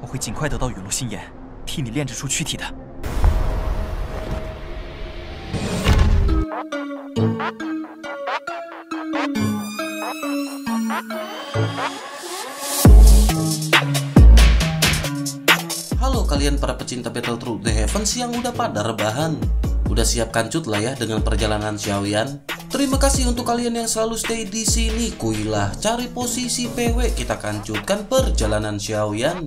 我会尽快得到陨落心炎，替你炼制出躯体的。Halo kalian para pecinta Battle Through the Heavens yang udah pada rebahan Udah siap kancut lah ya dengan perjalanan Xiaoyan Terima kasih untuk kalian yang selalu stay di sini Kuilah cari posisi PW kita kancutkan perjalanan Xiaoyan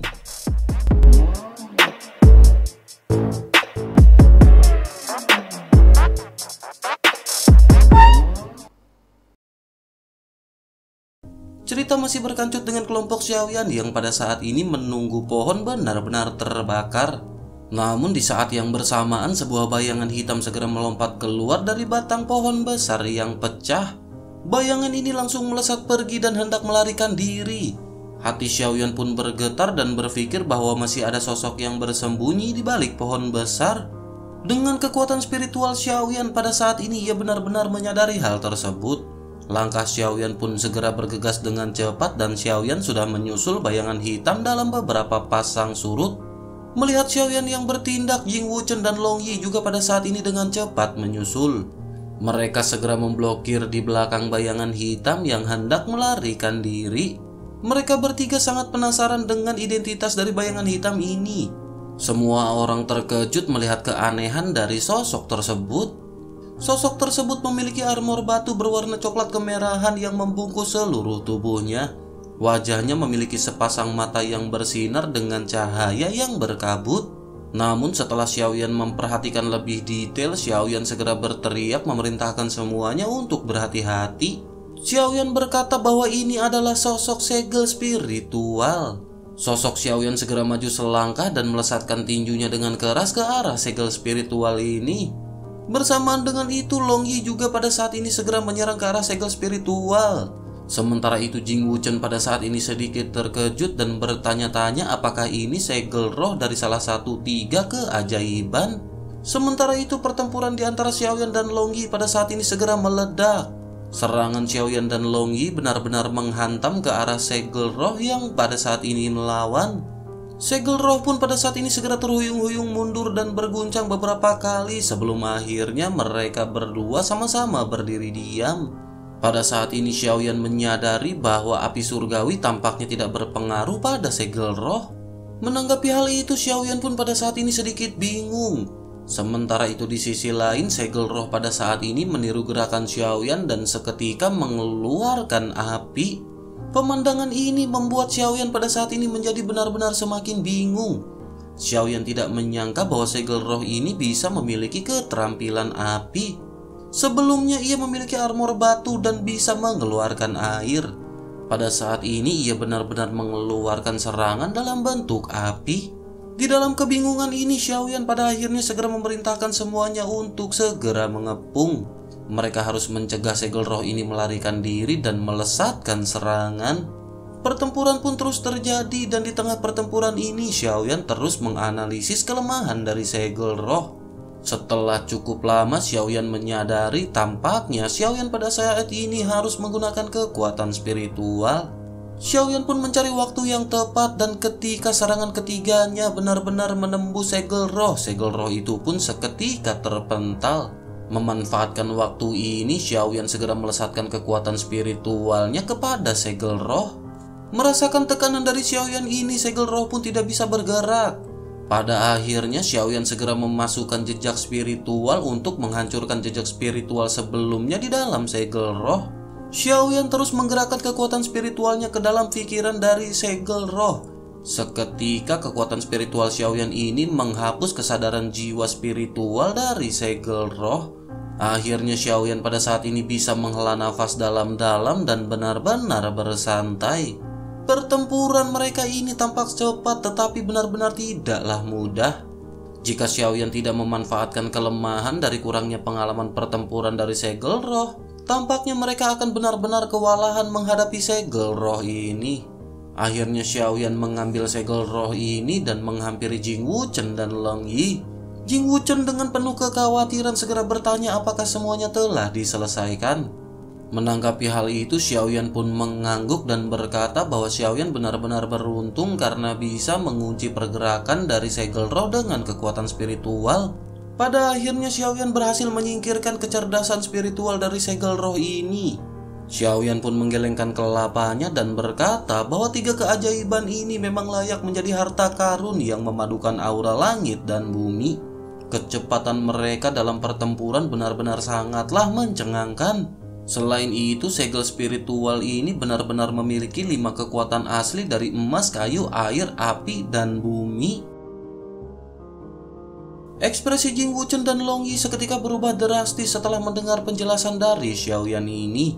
Cerita masih berkancut dengan kelompok Xiaoyan yang pada saat ini menunggu pohon benar-benar terbakar. Namun di saat yang bersamaan sebuah bayangan hitam segera melompat keluar dari batang pohon besar yang pecah. Bayangan ini langsung melesat pergi dan hendak melarikan diri. Hati Xiaoyan pun bergetar dan berpikir bahwa masih ada sosok yang bersembunyi di balik pohon besar. Dengan kekuatan spiritual Xiaoyan pada saat ini ia benar-benar menyadari hal tersebut. Langkah Xiaoyan pun segera bergegas dengan cepat dan Xiaoyan sudah menyusul bayangan hitam dalam beberapa pasang surut. Melihat Xiaoyan yang bertindak, Jing Wuchen dan Long Yi juga pada saat ini dengan cepat menyusul. Mereka segera memblokir di belakang bayangan hitam yang hendak melarikan diri. Mereka bertiga sangat penasaran dengan identitas dari bayangan hitam ini. Semua orang terkejut melihat keanehan dari sosok tersebut. Sosok tersebut memiliki armor batu berwarna coklat kemerahan yang membungkus seluruh tubuhnya. Wajahnya memiliki sepasang mata yang bersinar dengan cahaya yang berkabut. Namun setelah Xiaoyan memperhatikan lebih detail, Xiaoyan segera berteriak memerintahkan semuanya untuk berhati-hati. Xiaoyan berkata bahwa ini adalah sosok segel spiritual. Sosok Xiaoyan segera maju selangkah dan melesatkan tinjunya dengan keras ke arah segel spiritual ini. Bersamaan dengan itu, Long Yi juga pada saat ini segera menyerang ke arah segel spiritual. Sementara itu Jing Wuchen pada saat ini sedikit terkejut dan bertanya-tanya apakah ini segel roh dari salah satu tiga keajaiban. Sementara itu pertempuran di antara Xiaoyan dan Long Yi pada saat ini segera meledak. Serangan Xiaoyan dan Long Yi benar-benar menghantam ke arah segel roh yang pada saat ini melawan. Segel roh pun pada saat ini segera terhuyung-huyung mundur dan berguncang beberapa kali sebelum akhirnya mereka berdua sama-sama berdiri diam. Pada saat ini Xiaoyan menyadari bahwa api surgawi tampaknya tidak berpengaruh pada segel roh. Menanggapi hal itu Xiaoyan pun pada saat ini sedikit bingung. Sementara itu di sisi lain segel roh pada saat ini meniru gerakan Xiaoyan dan seketika mengeluarkan api. Pemandangan ini membuat Xiaoyan pada saat ini menjadi benar-benar semakin bingung. Xiaoyan tidak menyangka bahwa segel roh ini bisa memiliki keterampilan api. Sebelumnya ia memiliki armor batu dan bisa mengeluarkan air. Pada saat ini ia benar-benar mengeluarkan serangan dalam bentuk api. Di dalam kebingungan ini Xiaoyan pada akhirnya segera memerintahkan semuanya untuk segera mengepung. Mereka harus mencegah segel roh ini melarikan diri dan melesatkan serangan. Pertempuran pun terus terjadi dan di tengah pertempuran ini Xiaoyan terus menganalisis kelemahan dari segel roh. Setelah cukup lama Xiaoyan menyadari tampaknya Xiaoyan pada saat ini harus menggunakan kekuatan spiritual. Xiaoyan pun mencari waktu yang tepat dan ketika serangan ketiganya benar-benar menembus segel roh, segel roh itu pun seketika terpental. Memanfaatkan waktu ini Xiaoyan segera melesatkan kekuatan spiritualnya kepada segel roh. Merasakan tekanan dari Xiaoyan ini segel roh pun tidak bisa bergerak. Pada akhirnya Xiaoyan segera memasukkan jejak spiritual untuk menghancurkan jejak spiritual sebelumnya di dalam segel roh. Xiaoyan terus menggerakkan kekuatan spiritualnya ke dalam pikiran dari segel roh. Seketika kekuatan spiritual Xiaoyan ini menghapus kesadaran jiwa spiritual dari segel roh. Akhirnya Xiaoyan pada saat ini bisa menghela nafas dalam-dalam dan benar-benar bersantai. Pertempuran mereka ini tampak cepat tetapi benar-benar tidaklah mudah. Jika Xiaoyan tidak memanfaatkan kelemahan dari kurangnya pengalaman pertempuran dari segel roh, tampaknya mereka akan benar-benar kewalahan menghadapi segel roh ini. Akhirnya Xiaoyan mengambil segel roh ini dan menghampiri Jing Wuchen dan Long Yi. Jing Wuchen dengan penuh kekhawatiran segera bertanya apakah semuanya telah diselesaikan. Menanggapi hal itu, Xiaoyan pun mengangguk dan berkata bahwa Xiaoyan benar-benar beruntung karena bisa mengunci pergerakan dari segel roh dengan kekuatan spiritual. Pada akhirnya Xiaoyan berhasil menyingkirkan kecerdasan spiritual dari segel roh ini. Xiaoyan pun menggelengkan kelapanya dan berkata bahwa tiga keajaiban ini memang layak menjadi harta karun yang memadukan aura langit dan bumi. Kecepatan mereka dalam pertempuran benar-benar sangatlah mencengangkan. Selain itu, segel spiritual ini benar-benar memiliki lima kekuatan asli dari emas, kayu, air, api, dan bumi. Ekspresi Jing Wuchen dan Long Yi seketika berubah drastis setelah mendengar penjelasan dari Xiaoyan ini.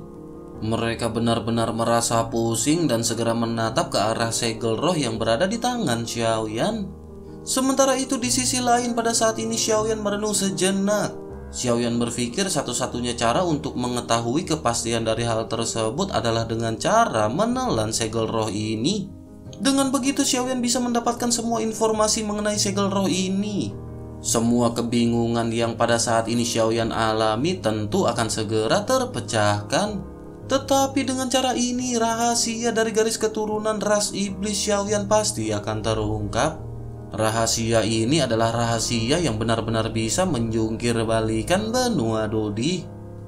Mereka benar-benar merasa pusing dan segera menatap ke arah segel roh yang berada di tangan Xiaoyan. Sementara itu di sisi lain pada saat ini Xiaoyan merenung sejenak. Xiaoyan berpikir satu-satunya cara untuk mengetahui kepastian dari hal tersebut adalah dengan cara menelan segel roh ini. Dengan begitu Xiaoyan bisa mendapatkan semua informasi mengenai segel roh ini. Semua kebingungan yang pada saat ini Xiaoyan alami tentu akan segera terpecahkan. Tetapi dengan cara ini rahasia dari garis keturunan ras iblis Xiaoyan pasti akan terungkap. Rahasia ini adalah rahasia yang benar-benar bisa menjungkir balikan benua Dodi.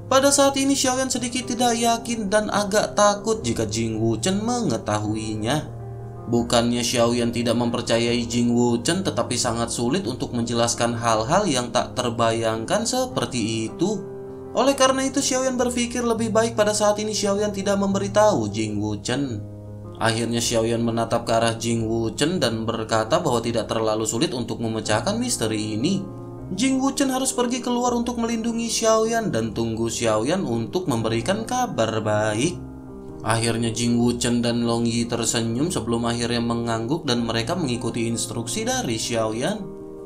Pada saat ini Xiaoyan sedikit tidak yakin dan agak takut jika Jing Wuchen mengetahuinya. Bukannya Xiaoyan tidak mempercayai Jing Wuchen tetapi sangat sulit untuk menjelaskan hal-hal yang tak terbayangkan seperti itu. Oleh karena itu Xiaoyan berpikir lebih baik pada saat ini Xiaoyan tidak memberitahu Jing Wuchen. Akhirnya Xiaoyan menatap ke arah Jing Wuchen dan berkata bahwa tidak terlalu sulit untuk memecahkan misteri ini. Jing Wuchen harus pergi keluar untuk melindungi Xiaoyan dan tunggu Xiaoyan untuk memberikan kabar baik. Akhirnya Jing Wuchen dan Long Yi tersenyum sebelum akhirnya mengangguk dan mereka mengikuti instruksi dari Xiaoyan.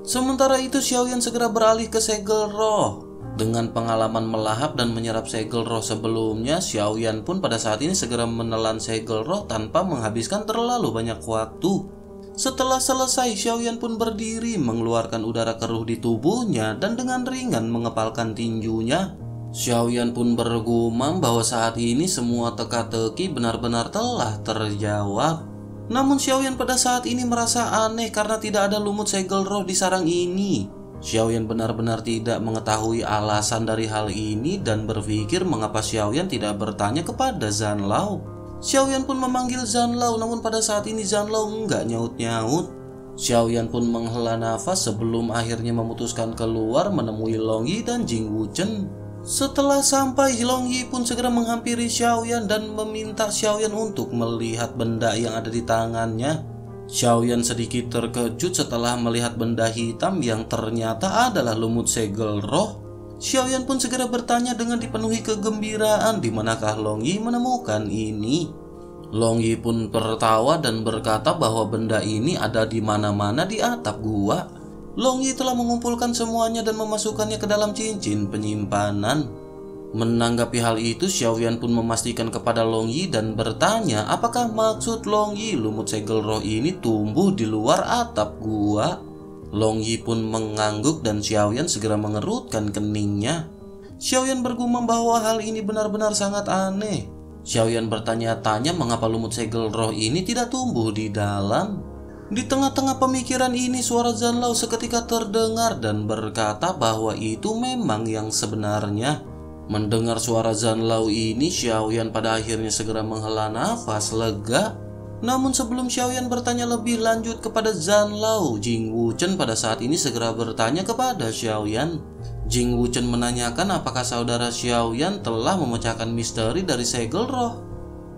Sementara itu Xiaoyan segera beralih ke segel roh. Dengan pengalaman melahap dan menyerap segel roh sebelumnya, Xiaoyan pun pada saat ini segera menelan segel roh tanpa menghabiskan terlalu banyak waktu. Setelah selesai, Xiaoyan pun berdiri mengeluarkan udara keruh di tubuhnya dan dengan ringan mengepalkan tinjunya. Xiaoyan pun bergumam bahwa saat ini semua teka-teki benar-benar telah terjawab. Namun Xiaoyan pada saat ini merasa aneh karena tidak ada lumut segel roh di sarang ini. Xiaoyan benar-benar tidak mengetahui alasan dari hal ini dan berpikir mengapa Xiaoyan tidak bertanya kepada Zhan Lao. Xiaoyan pun memanggil Zhan Lao namun pada saat ini Zhan Lao enggak nyaut-nyaut. Xiaoyan pun menghela nafas sebelum akhirnya memutuskan keluar menemui Long Yi dan Jing Wuchen. Setelah sampai, Long Yi pun segera menghampiri Xiaoyan dan meminta Xiaoyan untuk melihat benda yang ada di tangannya. Xiaoyan sedikit terkejut setelah melihat benda hitam yang ternyata adalah lumut segel roh. Xiaoyan pun segera bertanya dengan dipenuhi kegembiraan di manakah Long Yi menemukan ini. Long Yi pun tertawa dan berkata bahwa benda ini ada di mana-mana di atap gua. Long Yi telah mengumpulkan semuanya dan memasukkannya ke dalam cincin penyimpanan. Menanggapi hal itu, Xiaoyan pun memastikan kepada Long Yi dan bertanya apakah maksud Long Yi lumut segel roh ini tumbuh di luar atap gua. Long Yi pun mengangguk dan Xiaoyan segera mengerutkan keningnya. Xiaoyan bergumam bahwa hal ini benar-benar sangat aneh. Xiaoyan bertanya-tanya mengapa lumut segel roh ini tidak tumbuh di dalam. Di tengah-tengah pemikiran ini suara Zanlao seketika terdengar dan berkata bahwa itu memang yang sebenarnya. Mendengar suara Zanlao ini, Xiaoyan pada akhirnya segera menghela nafas lega. Namun sebelum Xiaoyan bertanya lebih lanjut kepada Zanlao, Jing Wuchen pada saat ini segera bertanya kepada Xiaoyan. Jing Wuchen menanyakan apakah saudara Xiaoyan telah memecahkan misteri dari segel roh.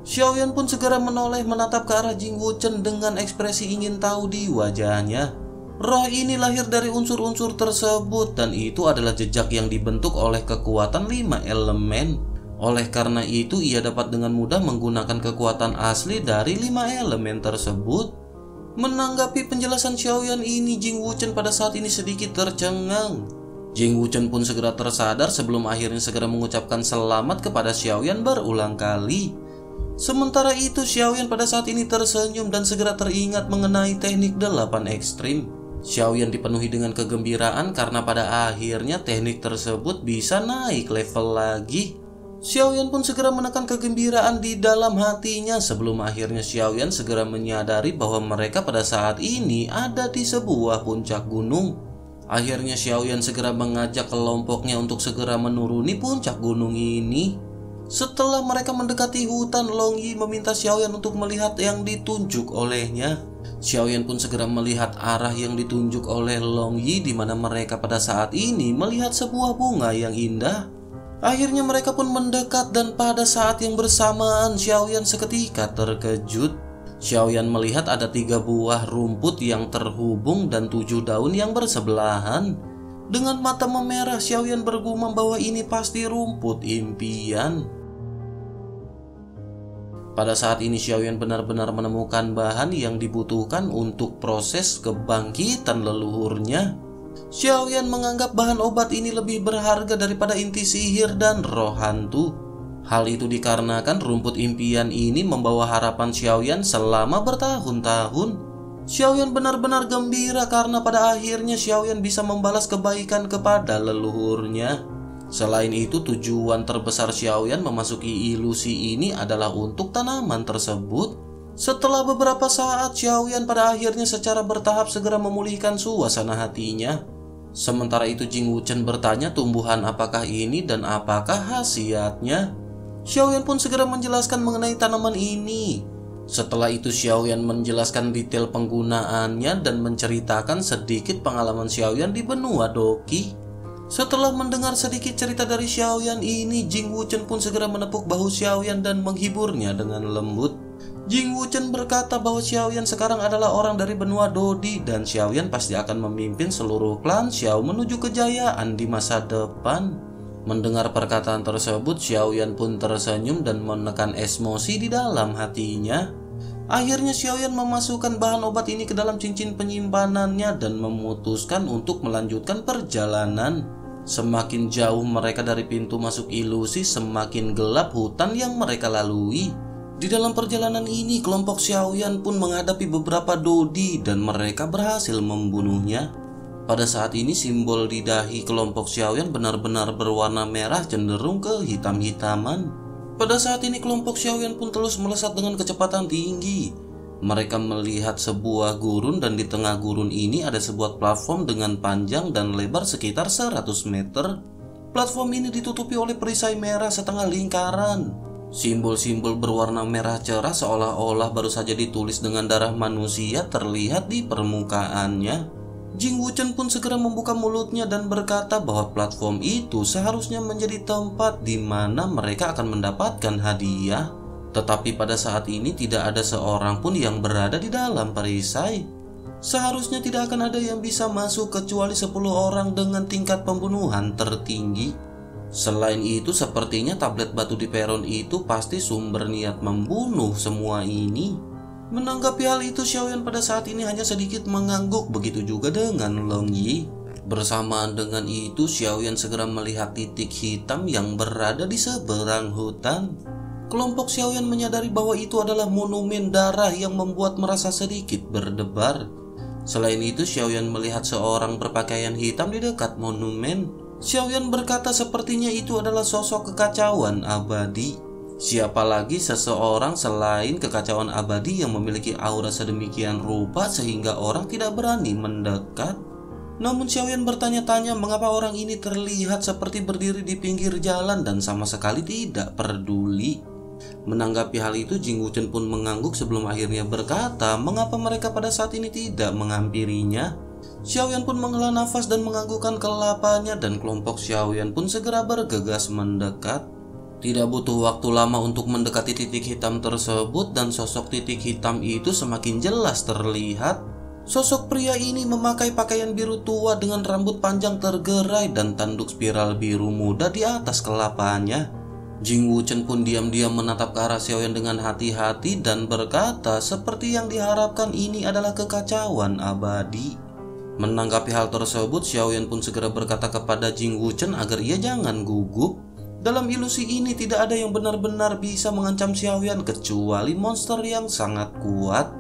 Xiaoyan pun segera menoleh menatap ke arah Jing Wuchen dengan ekspresi ingin tahu di wajahnya. Roh ini lahir dari unsur-unsur tersebut dan itu adalah jejak yang dibentuk oleh kekuatan lima elemen. Oleh karena itu ia dapat dengan mudah menggunakan kekuatan asli dari lima elemen tersebut. Menanggapi penjelasan Xiaoyan ini, Jing Wuchen pada saat ini sedikit tercengang. Jing Wuchen pun segera tersadar sebelum akhirnya segera mengucapkan selamat kepada Xiaoyan berulang kali. Sementara itu Xiaoyan pada saat ini tersenyum dan segera teringat mengenai teknik delapan ekstrim. Xiaoyan dipenuhi dengan kegembiraan karena pada akhirnya teknik tersebut bisa naik level lagi. Xiaoyan pun segera menekan kegembiraan di dalam hatinya sebelum akhirnya Xiaoyan segera menyadari bahwa mereka pada saat ini ada di sebuah puncak gunung. Akhirnya Xiaoyan segera mengajak kelompoknya untuk segera menuruni puncak gunung ini. Setelah mereka mendekati hutan, Long Yi meminta Xiaoyan untuk melihat yang ditunjuk olehnya. Xiaoyan pun segera melihat arah yang ditunjuk oleh Long Yi di mana mereka pada saat ini melihat sebuah bunga yang indah. Akhirnya mereka pun mendekat dan pada saat yang bersamaan Xiaoyan seketika terkejut. Xiaoyan melihat ada tiga buah rumput yang terhubung dan tujuh daun yang bersebelahan. Dengan mata memerah Xiaoyan bergumam bahwa ini pasti rumput impian. Pada saat ini Xiaoyan benar-benar menemukan bahan yang dibutuhkan untuk proses kebangkitan leluhurnya. Xiaoyan menganggap bahan obat ini lebih berharga daripada inti sihir dan roh hantu. Hal itu dikarenakan rumput impian ini membawa harapan Xiaoyan selama bertahun-tahun. Xiaoyan benar-benar gembira karena pada akhirnya Xiaoyan bisa membalas kebaikan kepada leluhurnya. Selain itu, tujuan terbesar Xiaoyan memasuki ilusi ini adalah untuk tanaman tersebut. Setelah beberapa saat, Xiaoyan pada akhirnya secara bertahap segera memulihkan suasana hatinya. Sementara itu Jing Wuchen bertanya tumbuhan apakah ini dan apakah khasiatnya. Xiaoyan pun segera menjelaskan mengenai tanaman ini. Setelah itu Xiaoyan menjelaskan detail penggunaannya dan menceritakan sedikit pengalaman Xiaoyan di benua Doki. Setelah mendengar sedikit cerita dari Xiaoyan ini, Jing Wuchen pun segera menepuk bahu Xiaoyan dan menghiburnya dengan lembut. Jing Wuchen berkata bahwa Xiaoyan sekarang adalah orang dari benua Dodi dan Xiaoyan pasti akan memimpin seluruh klan Xiao menuju kejayaan di masa depan. Mendengar perkataan tersebut, Xiaoyan pun tersenyum dan menekan emosi di dalam hatinya. Akhirnya Xiaoyan memasukkan bahan obat ini ke dalam cincin penyimpanannya dan memutuskan untuk melanjutkan perjalanan. Semakin jauh mereka dari pintu masuk ilusi, semakin gelap hutan yang mereka lalui. Di dalam perjalanan ini, kelompok Xiaoyan pun menghadapi beberapa Dodi dan mereka berhasil membunuhnya. Pada saat ini simbol di dahi kelompok Xiaoyan benar-benar berwarna merah cenderung ke hitam-hitaman. Pada saat ini kelompok Xiaoyan pun terus melesat dengan kecepatan tinggi. Mereka melihat sebuah gurun dan di tengah gurun ini ada sebuah platform dengan panjang dan lebar sekitar 100 meter. Platform ini ditutupi oleh perisai merah setengah lingkaran. Simbol-simbol berwarna merah cerah seolah-olah baru saja ditulis dengan darah manusia terlihat di permukaannya. Jing Wuchen pun segera membuka mulutnya dan berkata bahwa platform itu seharusnya menjadi tempat di mana mereka akan mendapatkan hadiah. Tetapi pada saat ini tidak ada seorang pun yang berada di dalam perisai. Seharusnya tidak akan ada yang bisa masuk kecuali 10 orang dengan tingkat pembunuhan tertinggi. Selain itu, sepertinya tablet batu di peron itu pasti sumber niat membunuh semua ini. Menanggapi hal itu, Xiaoyan pada saat ini hanya sedikit mengangguk, begitu juga dengan Long Yi. Bersamaan dengan itu, Xiaoyan segera melihat titik hitam yang berada di seberang hutan. Kelompok Xiaoyan menyadari bahwa itu adalah monumen darah yang membuat merasa sedikit berdebar. Selain itu, Xiaoyan melihat seorang berpakaian hitam di dekat monumen. Xiaoyan berkata sepertinya itu adalah sosok kekacauan abadi. Siapa lagi seseorang selain kekacauan abadi yang memiliki aura sedemikian rupa sehingga orang tidak berani mendekat? Namun Xiaoyan bertanya-tanya mengapa orang ini terlihat seperti berdiri di pinggir jalan dan sama sekali tidak peduli. Menanggapi hal itu, Jing Wuchen pun mengangguk sebelum akhirnya berkata mengapa mereka pada saat ini tidak menghampirinya. Xiaoyan pun menghela nafas dan menganggukkan kelapanya dan kelompok Xiaoyan pun segera bergegas mendekat. Tidak butuh waktu lama untuk mendekati titik hitam tersebut dan sosok titik hitam itu semakin jelas terlihat. Sosok pria ini memakai pakaian biru tua dengan rambut panjang tergerai dan tanduk spiral biru muda di atas kelapanya. Jing Wuchen pun diam-diam menatap ke arah Xiaoyan dengan hati-hati dan berkata seperti yang diharapkan ini adalah kekacauan abadi. Menanggapi hal tersebut, Xiaoyan pun segera berkata kepada Jing Wuchen agar ia jangan gugup. Dalam ilusi ini tidak ada yang benar-benar bisa mengancam Xiaoyan kecuali monster yang sangat kuat.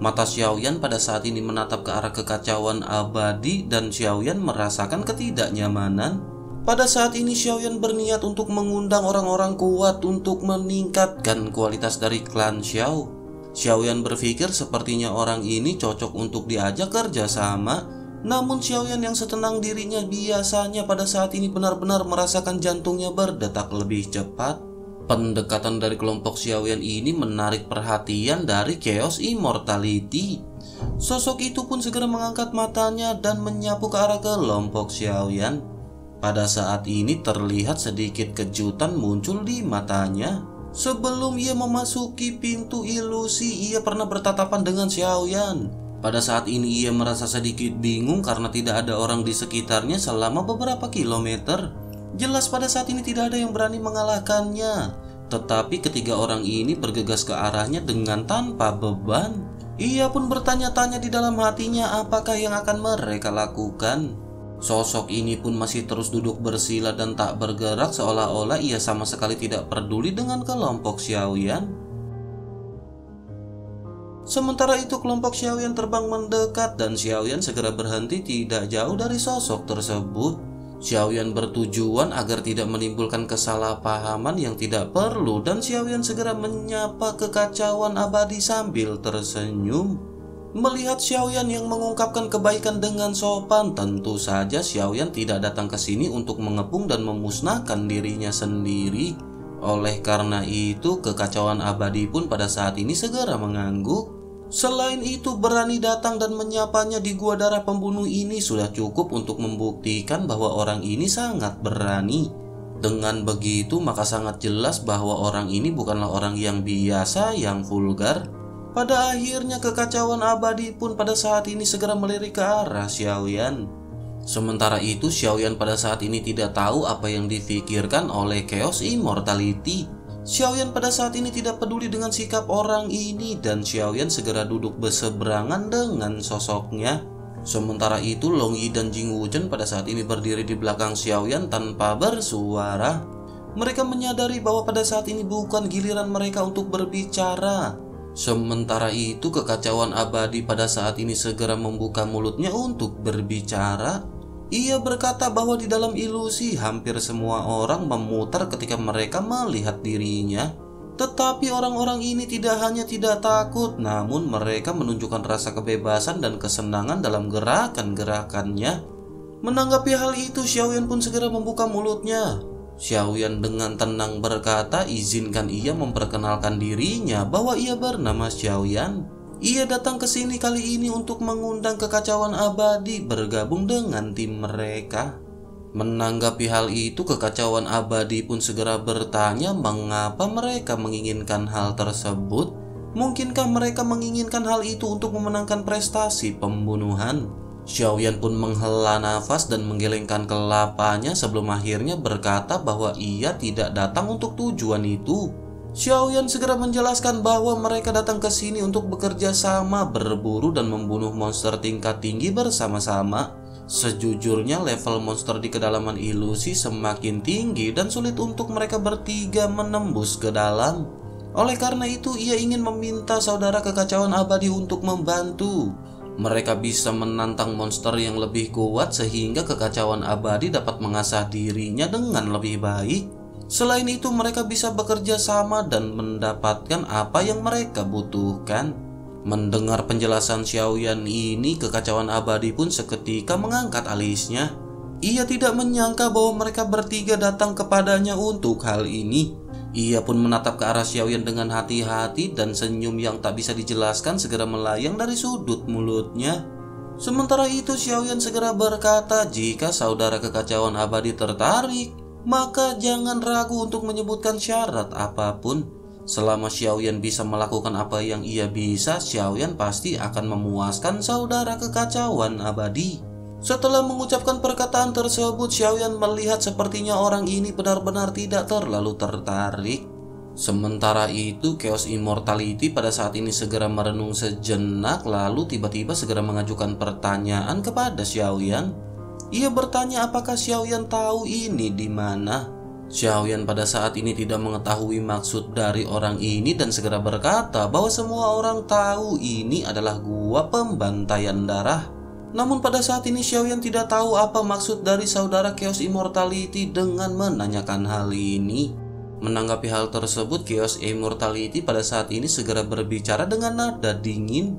Mata Xiaoyan pada saat ini menatap ke arah kekacauan abadi dan Xiaoyan merasakan ketidaknyamanan. Pada saat ini Xiaoyan berniat untuk mengundang orang-orang kuat untuk meningkatkan kualitas dari klan Xiao. Xiaoyan berpikir sepertinya orang ini cocok untuk diajak kerjasama, namun Xiaoyan yang setenang dirinya biasanya pada saat ini benar-benar merasakan jantungnya berdetak lebih cepat. Pendekatan dari kelompok Xiaoyan ini menarik perhatian dari Chaos Immortality. Sosok itu pun segera mengangkat matanya dan menyapu ke arah kelompok Xiaoyan. Pada saat ini terlihat sedikit kejutan muncul di matanya. Sebelum ia memasuki pintu ilusi, ia pernah bertatapan dengan Xiaoyan. Pada saat ini ia merasa sedikit bingung karena tidak ada orang di sekitarnya selama beberapa kilometer. Jelas pada saat ini tidak ada yang berani mengalahkannya. Tetapi ketiga orang ini bergegas ke arahnya dengan tanpa beban. Ia pun bertanya-tanya di dalam hatinya apakah yang akan mereka lakukan. Sosok ini pun masih terus duduk bersila dan tak bergerak seolah-olah ia sama sekali tidak peduli dengan kelompok Xiaoyan. Sementara itu kelompok Xiaoyan terbang mendekat dan Xiaoyan segera berhenti tidak jauh dari sosok tersebut. Xiaoyan bertujuan agar tidak menimbulkan kesalahpahaman yang tidak perlu dan Xiaoyan segera menyapa kekacauan abadi sambil tersenyum. Melihat Xiaoyan yang mengungkapkan kebaikan dengan sopan, tentu saja Xiaoyan tidak datang ke sini untuk mengepung dan memusnahkan dirinya sendiri. Oleh karena itu, kekacauan abadi pun pada saat ini segera mengangguk. Selain itu, berani datang dan menyapanya di gua darah pembunuh ini sudah cukup untuk membuktikan bahwa orang ini sangat berani. Dengan begitu, maka sangat jelas bahwa orang ini bukanlah orang yang biasa, yang vulgar, pada akhirnya kekacauan abadi pun pada saat ini segera melirik ke arah Xiaoyan. Sementara itu Xiaoyan pada saat ini tidak tahu apa yang difikirkan oleh Chaos Immortality. Xiaoyan pada saat ini tidak peduli dengan sikap orang ini dan Xiaoyan segera duduk berseberangan dengan sosoknya. Sementara itu Long Yi dan Jing Wuzhen pada saat ini berdiri di belakang Xiaoyan tanpa bersuara. Mereka menyadari bahwa pada saat ini bukan giliran mereka untuk berbicara. Sementara itu kekacauan abadi pada saat ini segera membuka mulutnya untuk berbicara. Ia berkata bahwa di dalam ilusi hampir semua orang memutar ketika mereka melihat dirinya. Tetapi orang-orang ini tidak hanya tidak takut, namun mereka menunjukkan rasa kebebasan dan kesenangan dalam gerakan-gerakannya. Menanggapi hal itu, Xiaoyan pun segera membuka mulutnya. Xiaoyan dengan tenang berkata izinkan ia memperkenalkan dirinya bahwa ia bernama Xiaoyan. Ia datang ke sini kali ini untuk mengundang kekacauan abadi bergabung dengan tim mereka. Menanggapi hal itu, kekacauan abadi pun segera bertanya mengapa mereka menginginkan hal tersebut. Mungkinkah mereka menginginkan hal itu untuk memenangkan prestasi pembunuhan? Xiaoyan pun menghela nafas dan menggelengkan kelapanya sebelum akhirnya berkata bahwa ia tidak datang untuk tujuan itu. Xiaoyan segera menjelaskan bahwa mereka datang ke sini untuk bekerja sama, berburu dan membunuh monster tingkat tinggi bersama-sama. Sejujurnya level monster di kedalaman ilusi semakin tinggi dan sulit untuk mereka bertiga menembus ke dalam. Oleh karena itu ia ingin meminta saudara kekacauan abadi untuk membantu. Mereka bisa menantang monster yang lebih kuat sehingga kekacauan abadi dapat mengasah dirinya dengan lebih baik. Selain itu, mereka bisa bekerja sama dan mendapatkan apa yang mereka butuhkan. Mendengar penjelasan Xiaoyan ini, kekacauan abadi pun seketika mengangkat alisnya. Ia tidak menyangka bahwa mereka bertiga datang kepadanya untuk hal ini. Ia pun menatap ke arah Xiaoyan dengan hati-hati dan senyum yang tak bisa dijelaskan segera melayang dari sudut mulutnya. Sementara itu Xiaoyan segera berkata jika saudara kekacauan abadi tertarik, maka jangan ragu untuk menyebutkan syarat apa pun. Selama Xiaoyan bisa melakukan apa yang ia bisa, Xiaoyan pasti akan memuaskan saudara kekacauan abadi. Setelah mengucapkan perkataan tersebut, Xiaoyan melihat sepertinya orang ini benar-benar tidak terlalu tertarik. Sementara itu, Chaos Immortality pada saat ini segera merenung sejenak lalu tiba-tiba segera mengajukan pertanyaan kepada Xiaoyan. Ia bertanya apakah Xiaoyan tahu ini di mana. Xiaoyan pada saat ini tidak mengetahui maksud dari orang ini dan segera berkata bahwa semua orang tahu ini adalah gua pembantaian darah. Namun pada saat ini Xiaoyan tidak tahu apa maksud dari saudara Chaos Immortality dengan menanyakan hal ini. Menanggapi hal tersebut, Chaos Immortality pada saat ini segera berbicara dengan nada dingin.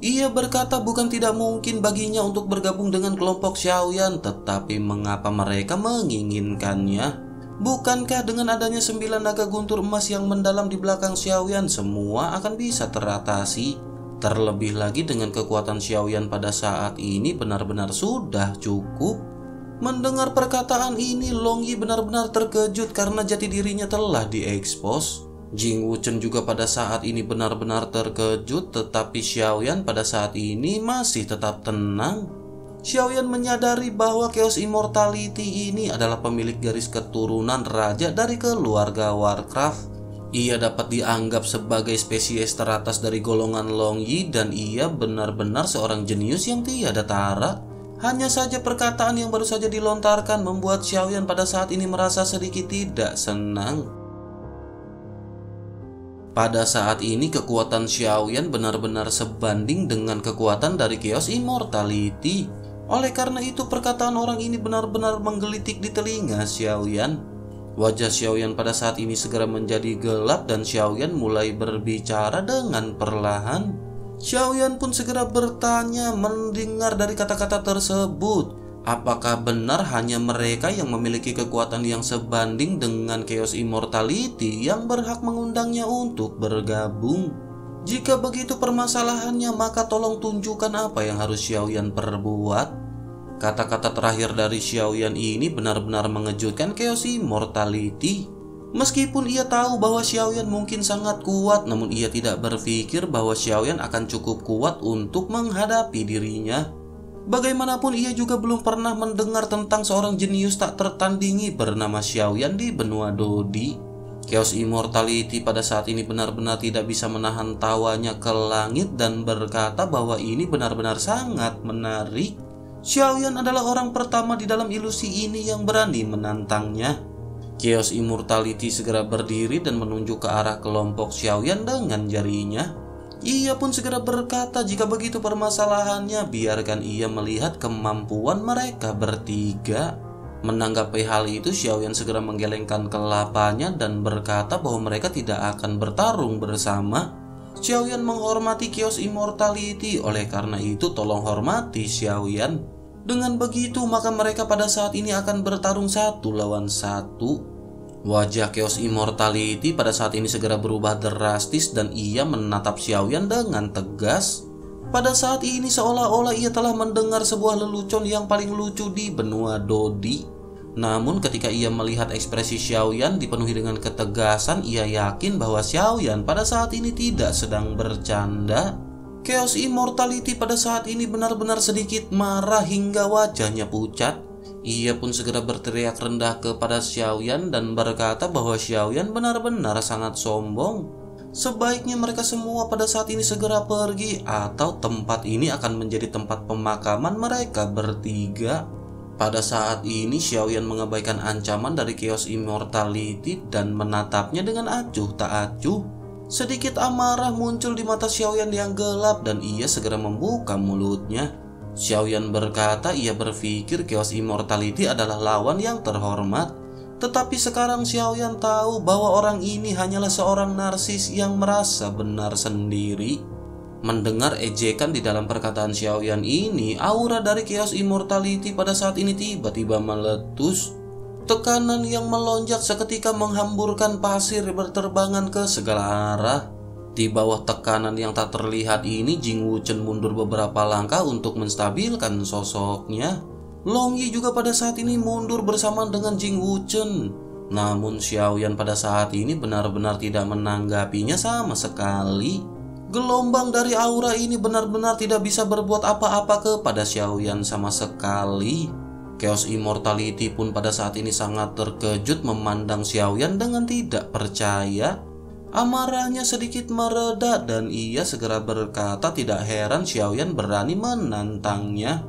Ia berkata bukan tidak mungkin baginya untuk bergabung dengan kelompok Xiaoyan, tetapi mengapa mereka menginginkannya? Bukankah dengan adanya sembilan naga guntur emas yang mendalam di belakang Xiaoyan semua akan bisa teratasi? Terlebih lagi dengan kekuatan Xiaoyan pada saat ini benar-benar sudah cukup. Mendengar perkataan ini, Long Yi benar-benar terkejut karena jati dirinya telah diekspos. Jing Wuchen juga pada saat ini benar-benar terkejut, tetapi Xiaoyan pada saat ini masih tetap tenang. Xiaoyan menyadari bahwa Chaos Immortality ini adalah pemilik garis keturunan raja dari keluarga Warcraft. Ia dapat dianggap sebagai spesies teratas dari golongan Long Yi dan ia benar-benar seorang jenius yang tiada tara. Hanya saja perkataan yang baru saja dilontarkan membuat Xiaoyan pada saat ini merasa sedikit tidak senang. Pada saat ini kekuatan Xiaoyan benar-benar sebanding dengan kekuatan dari Chaos Immortality. Oleh karena itu perkataan orang ini benar-benar menggelitik di telinga Xiaoyan. Wajah Xiaoyan pada saat ini segera menjadi gelap dan Xiaoyan mulai berbicara dengan perlahan. Xiaoyan pun segera bertanya mendengar dari kata-kata tersebut. Apakah benar hanya mereka yang memiliki kekuatan yang sebanding dengan Chaos Immortality yang berhak mengundangnya untuk bergabung? Jika begitu permasalahannya, maka tolong tunjukkan apa yang harus Xiaoyan perbuat. Kata-kata terakhir dari Xiaoyan ini benar-benar mengejutkan Chaos Immortality. Meskipun ia tahu bahwa Xiaoyan mungkin sangat kuat, namun ia tidak berpikir bahwa Xiaoyan akan cukup kuat untuk menghadapi dirinya. Bagaimanapun ia juga belum pernah mendengar tentang seorang jenius tak tertandingi bernama Xiaoyan di benua Dodi. Chaos Immortality pada saat ini benar-benar tidak bisa menahan tawanya ke langit dan berkata bahwa ini benar-benar sangat menarik. Xiaoyan adalah orang pertama di dalam ilusi ini yang berani menantangnya. Chaos Immortality segera berdiri dan menunjuk ke arah kelompok Xiaoyan dengan jarinya. Ia pun segera berkata jika begitu permasalahannya biarkan ia melihat kemampuan mereka bertiga. Menanggapi hal itu Xiaoyan segera menggelengkan kelapanya dan berkata bahwa mereka tidak akan bertarung bersama. Xiaoyan menghormati Chaos Immortality, oleh karena itu tolong hormati Xiaoyan. Dengan begitu, maka mereka pada saat ini akan bertarung satu lawan satu. Wajah Chaos Immortality pada saat ini segera berubah drastis dan ia menatap Xiaoyan dengan tegas. Pada saat ini seolah-olah ia telah mendengar sebuah lelucon yang paling lucu di benua Dodi. Namun ketika ia melihat ekspresi Xiaoyan dipenuhi dengan ketegasan, ia yakin bahwa Xiaoyan pada saat ini tidak sedang bercanda. Chaos Immortality pada saat ini benar-benar sedikit marah hingga wajahnya pucat. Ia pun segera berteriak rendah kepada Xiaoyan dan berkata bahwa Xiaoyan benar-benar sangat sombong. Sebaiknya mereka semua pada saat ini segera pergi atau tempat ini akan menjadi tempat pemakaman mereka bertiga. Pada saat ini Xiaoyan mengabaikan ancaman dari Chaos Immortality dan menatapnya dengan acuh tak acuh. Sedikit amarah muncul di mata Xiaoyan yang gelap dan ia segera membuka mulutnya. Xiaoyan berkata ia berpikir Chaos Immortality adalah lawan yang terhormat. Tetapi sekarang Xiaoyan tahu bahwa orang ini hanyalah seorang narsis yang merasa benar sendiri. Mendengar ejekan di dalam perkataan Xiaoyan ini, aura dari Chaos Immortality pada saat ini tiba-tiba meletus. Tekanan yang melonjak seketika menghamburkan pasir berterbangan ke segala arah. Di bawah tekanan yang tak terlihat ini, Jing Wuchen mundur beberapa langkah untuk menstabilkan sosoknya. Long Yi juga pada saat ini mundur bersama dengan Jing Wuchen. Namun Xiaoyan pada saat ini benar-benar tidak menanggapinya sama sekali. Gelombang dari aura ini benar-benar tidak bisa berbuat apa-apa kepada Xiaoyan sama sekali. Chaos Immortality pun pada saat ini sangat terkejut memandang Xiaoyan dengan tidak percaya. Amarahnya sedikit mereda dan ia segera berkata tidak heran Xiaoyan berani menantangnya.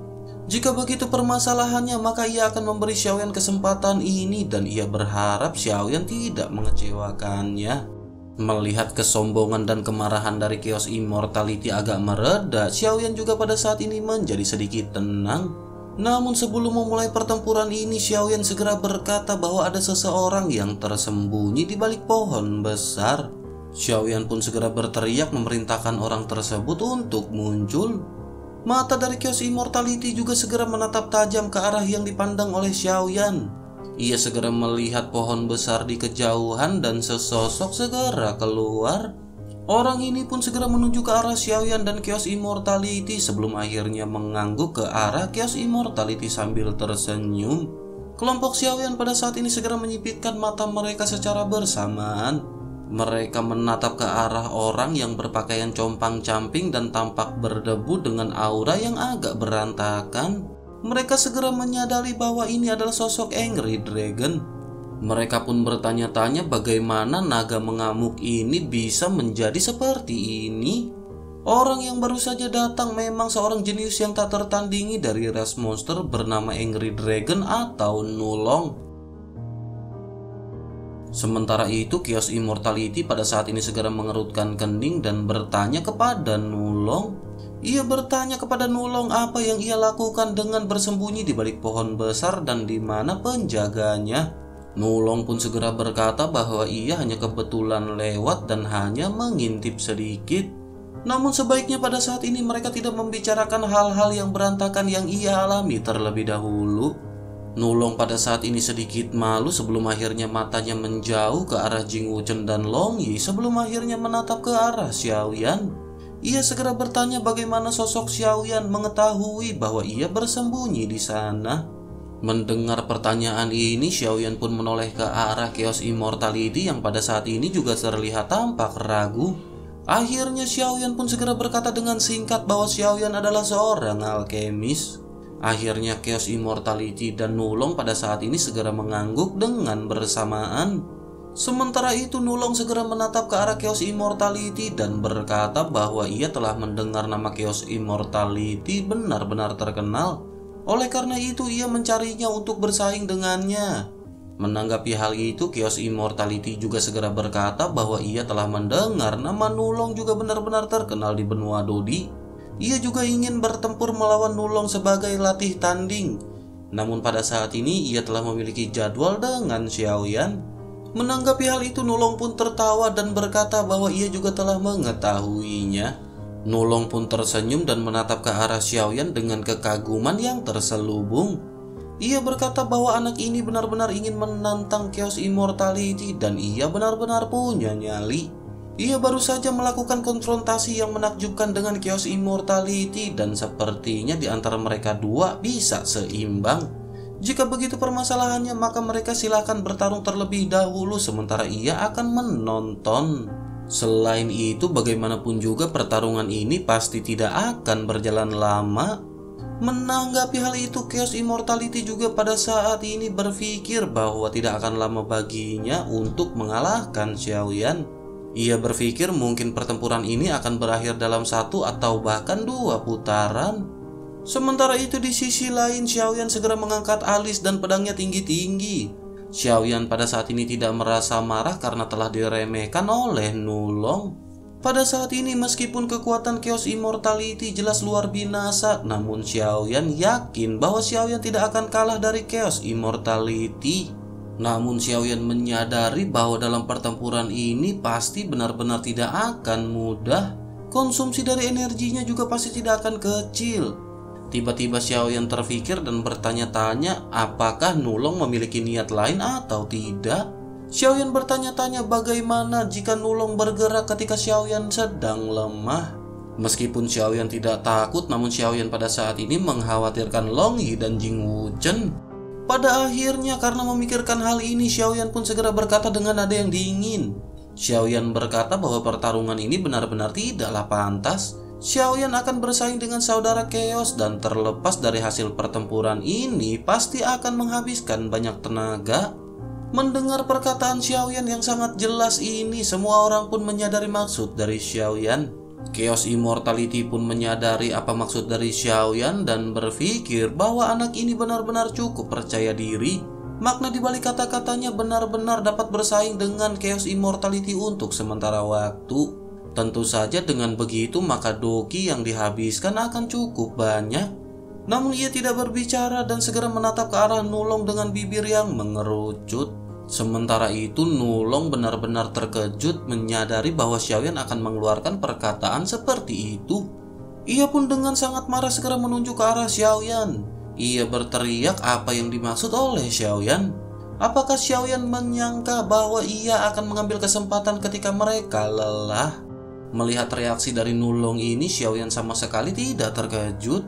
Jika begitu permasalahannya maka ia akan memberi Xiaoyan kesempatan ini dan ia berharap Xiaoyan tidak mengecewakannya. Melihat kesombongan dan kemarahan dari Chaos Immortality agak mereda, Xiaoyan juga pada saat ini menjadi sedikit tenang. Namun sebelum memulai pertempuran ini, Xiaoyan segera berkata bahwa ada seseorang yang tersembunyi di balik pohon besar. Xiaoyan pun segera berteriak memerintahkan orang tersebut untuk muncul. Mata dari Chaos Immortality juga segera menatap tajam ke arah yang dipandang oleh Xiaoyan. Ia segera melihat pohon besar di kejauhan dan sesosok segera keluar. Orang ini pun segera menuju ke arah Xiaoyan dan Chaos Immortality sebelum akhirnya mengangguk ke arah Chaos Immortality sambil tersenyum. Kelompok Xiaoyan pada saat ini segera menyipitkan mata mereka secara bersamaan. Mereka menatap ke arah orang yang berpakaian compang-camping dan tampak berdebu dengan aura yang agak berantakan. Mereka segera menyadari bahwa ini adalah sosok Angry Dragon. Mereka pun bertanya-tanya bagaimana naga mengamuk ini bisa menjadi seperti ini. Orang yang baru saja datang memang seorang jenius yang tak tertandingi dari ras monster bernama Angry Dragon atau Nulong. Sementara itu, Kios Immortality pada saat ini segera mengerutkan kening dan bertanya kepada Nulong, ia bertanya kepada Nulong apa yang ia lakukan dengan bersembunyi di balik pohon besar dan di mana penjaganya. Nulong pun segera berkata bahwa ia hanya kebetulan lewat dan hanya mengintip sedikit. Namun sebaiknya pada saat ini mereka tidak membicarakan hal-hal yang berantakan yang ia alami terlebih dahulu. Nulong pada saat ini sedikit malu sebelum akhirnya matanya menjauh ke arah Jing Wuchen dan Long Yi sebelum akhirnya menatap ke arah Xiaoyan. Ia segera bertanya bagaimana sosok Xiaoyan mengetahui bahwa ia bersembunyi di sana. Mendengar pertanyaan ini, Xiaoyan pun menoleh ke arah Chaos Immortality yang pada saat ini juga terlihat tampak ragu. Akhirnya Xiaoyan pun segera berkata dengan singkat bahwa Xiaoyan adalah seorang alkemis. Akhirnya Chaos Immortality dan Nulong pada saat ini segera mengangguk dengan bersamaan. Sementara itu Nulong segera menatap ke arah Chaos Immortality dan berkata bahwa ia telah mendengar nama Chaos Immortality benar-benar terkenal. Oleh karena itu ia mencarinya untuk bersaing dengannya. Menanggapi hal itu, Chaos Immortality juga segera berkata bahwa ia telah mendengar nama Nulong juga benar-benar terkenal di benua Dodi. Ia juga ingin bertempur melawan Nulong sebagai latih tanding. Namun pada saat ini ia telah memiliki jadwal dengan Xiaoyan Menanggapi hal itu, Nulong pun tertawa dan berkata bahwa ia juga telah mengetahuinya. Nulong pun tersenyum dan menatap ke arah Xiaoyan dengan kekaguman yang terselubung. Ia berkata bahwa anak ini benar-benar ingin menantang Chaos Immortality dan ia benar-benar punya nyali. Ia baru saja melakukan konfrontasi yang menakjubkan dengan Chaos Immortality dan sepertinya di antara mereka dua bisa seimbang. Jika begitu permasalahannya, maka mereka silakan bertarung terlebih dahulu sementara ia akan menonton. Selain itu, bagaimanapun juga pertarungan ini pasti tidak akan berjalan lama. Menanggapi hal itu, Chaos Immortality juga pada saat ini berpikir bahwa tidak akan lama baginya untuk mengalahkan Xiaoyan. Ia berpikir mungkin pertempuran ini akan berakhir dalam satu atau bahkan dua putaran. Sementara itu di sisi lain Xiaoyan segera mengangkat alis dan pedangnya tinggi-tinggi. Xiaoyan pada saat ini tidak merasa marah karena telah diremehkan oleh Nulong. Pada saat ini meskipun kekuatan Chaos Immortality jelas luar binasa, namun Xiaoyan yakin bahwa Xiaoyan tidak akan kalah dari Chaos Immortality. Namun Xiaoyan menyadari bahwa dalam pertempuran ini pasti benar-benar tidak akan mudah. Konsumsi dari energinya juga pasti tidak akan kecil. Tiba-tiba Xiaoyan terfikir dan bertanya-tanya apakah Nulong memiliki niat lain atau tidak. Xiaoyan bertanya-tanya bagaimana jika Nulong bergerak ketika Xiaoyan sedang lemah. Meskipun Xiaoyan tidak takut, namun Xiaoyan pada saat ini mengkhawatirkan Long Yi dan Jing Wuchen. Pada akhirnya karena memikirkan hal ini, Xiaoyan pun segera berkata dengan nada yang dingin. Xiaoyan berkata bahwa pertarungan ini benar-benar tidaklah pantas. Xiaoyan akan bersaing dengan saudara Chaos dan terlepas dari hasil pertempuran ini pasti akan menghabiskan banyak tenaga. Mendengar perkataan Xiaoyan yang sangat jelas ini, semua orang pun menyadari maksud dari Xiaoyan. Chaos Immortality pun menyadari apa maksud dari Xiaoyan dan berpikir bahwa anak ini benar-benar cukup percaya diri. Makna di balik kata-katanya benar-benar dapat bersaing dengan Chaos Immortality untuk sementara waktu. Tentu saja dengan begitu maka doki yang dihabiskan akan cukup banyak. Namun ia tidak berbicara dan segera menatap ke arah Nulong dengan bibir yang mengerucut. Sementara itu Nulong benar-benar terkejut menyadari bahwa Xiaoyan akan mengeluarkan perkataan seperti itu. Ia pun dengan sangat marah segera menunjuk ke arah Xiaoyan. Ia berteriak apa yang dimaksud oleh Xiaoyan. Apakah Xiaoyan menyangka bahwa ia akan mengambil kesempatan ketika mereka lelah? Melihat reaksi dari Nulong ini, Xiaoyan sama sekali tidak terkejut.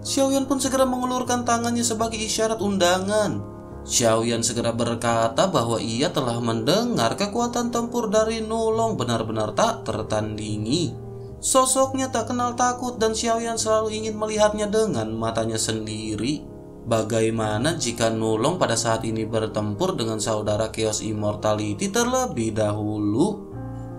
Xiaoyan pun segera mengulurkan tangannya sebagai isyarat undangan. Xiaoyan segera berkata bahwa ia telah mendengar kekuatan tempur dari Nulong benar-benar tak tertandingi. Sosoknya tak kenal takut dan Xiaoyan selalu ingin melihatnya dengan matanya sendiri. Bagaimana jika Nulong pada saat ini bertempur dengan saudara Chaos Immortality terlebih dahulu?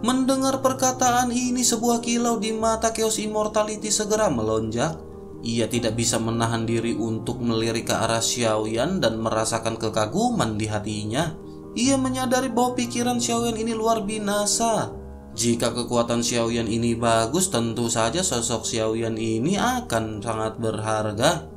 Mendengar perkataan ini sebuah kilau di mata Chaos Immortality segera melonjak. Ia tidak bisa menahan diri untuk melirik ke arah Xiaoyan dan merasakan kekaguman di hatinya. Ia menyadari bahwa pikiran Xiaoyan ini luar binasa. Jika kekuatan Xiaoyan ini bagus, tentu saja sosok Xiaoyan ini akan sangat berharga.